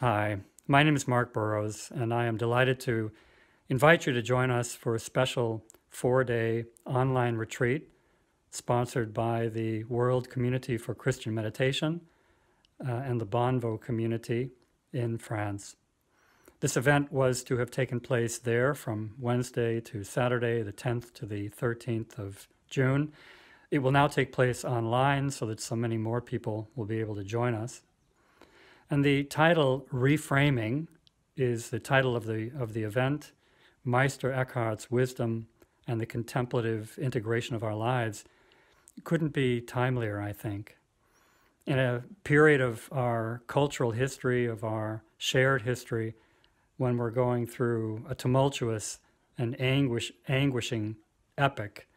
Hi, my name is Mark Burrows, and I am delighted to invite you to join us for a special four day online retreat sponsored by the World Community for Christian Meditation uh, and the Bonnevaux community in France. This event was to have taken place there from Wednesday to Saturday, the 10th to the 13th of June. It will now take place online so that so many more people will be able to join us. And the title Reframing is the title of the, of the event. Meister Eckhart's wisdom and the contemplative integration of our lives couldn't be timelier, I think. In a period of our cultural history, of our shared history, when we're going through a tumultuous and anguish, anguishing epic,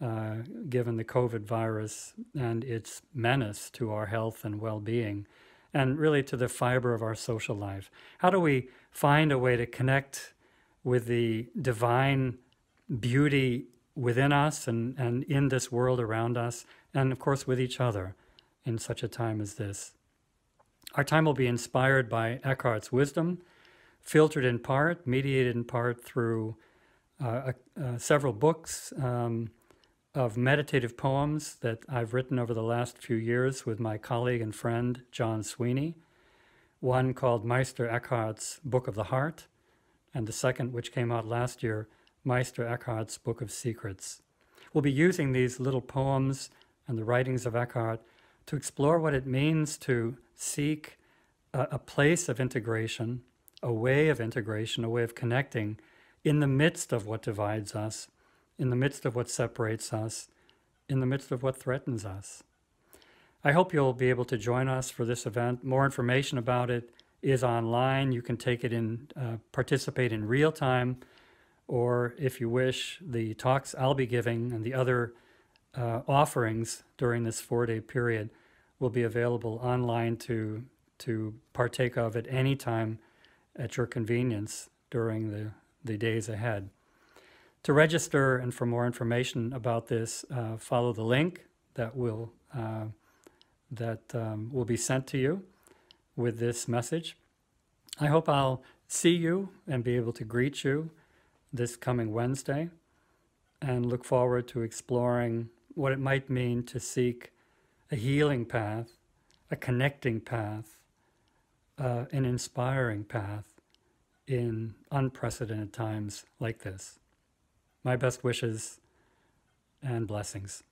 uh, given the COVID virus and its menace to our health and well being, and really to the fiber of our social life. How do we find a way to connect with the divine beauty within us and, and in this world around us, and of course with each other in such a time as this? Our time will be inspired by Eckhart's wisdom, filtered in part, mediated in part through uh, uh, several books. Um, of meditative poems that I've written over the last few years with my colleague and friend Jon Sweeney. One called Meister Eckhart's Book of the Heart, and the second, which came out last year, Meister Eckhart's Book of Secrets. We'll be using these little poems and the writings of Eckhart to explore what it means to seek a, a place of integration, a way of integration, a way of connecting in the midst of what divides us in the midst of what separates us, in the midst of what threatens us. I hope you'll be able to join us for this event. More information about it is online. You can take it in, uh, participate in real time, or if you wish, the talks I'll be giving and the other uh, offerings during this four day period will be available online to, to partake of at any time at your convenience during the, the days ahead. To register and for more information about this, uh, follow the link that will uh, that um, will be sent to you with this message. I hope I'll see you and be able to greet you this coming Wednesday and look forward to exploring what it might mean to seek a healing path, a connecting path, uh, an inspiring path in unprecedented times like this. My best wishes and blessings.